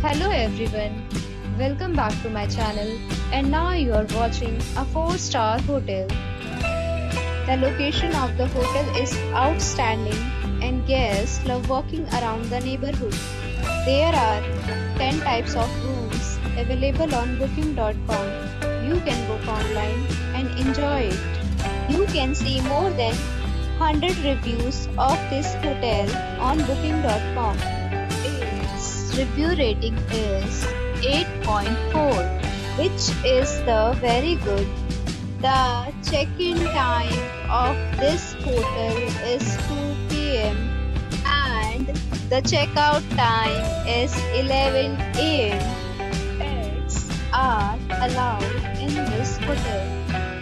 Hello everyone, welcome back to my channel and now you are watching a 4 star hotel. The location of the hotel is outstanding and guests love walking around the neighborhood. There are 10 types of rooms available on booking.com. You can book online and enjoy it. You can see more than 100 reviews of this hotel on booking.com. Review rating is 8.4 which is the very good. The check-in time of this hotel is 2 p.m. and the checkout time is 11 a.m. Pets are allowed in this hotel.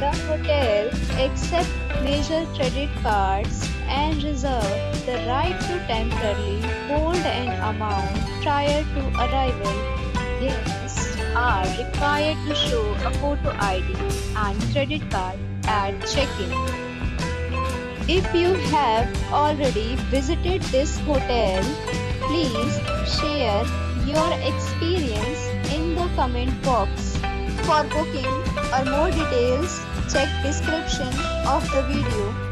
The hotel accepts major credit cards and reserve the right to temporarily hold an amount prior to arrival. Guests are required to show a photo ID and credit card at check-in. If you have already visited this hotel, please share your experience in the comment box. For booking or more details, check description of the video.